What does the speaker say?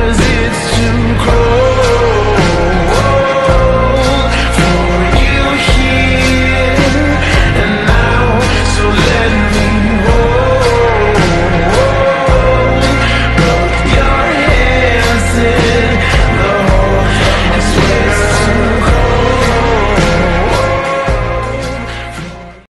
Cause it's too cold